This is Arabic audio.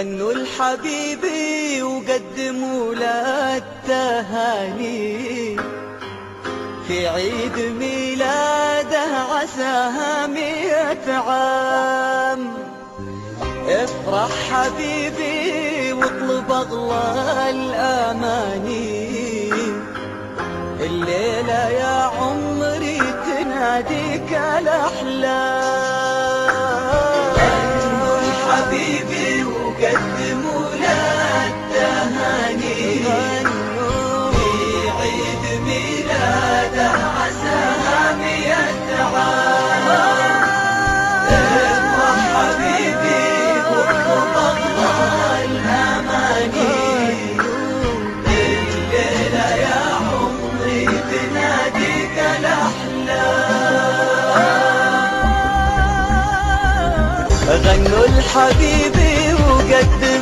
غنوا لحبيبي وقدموا له التهاني. في عيد ميلاده عساها مئة عام. افرح حبيبي واطلب أغلى الأماني. الليلة يا عمري تناديك الأحلام. غنوا لحبيبي وقدموا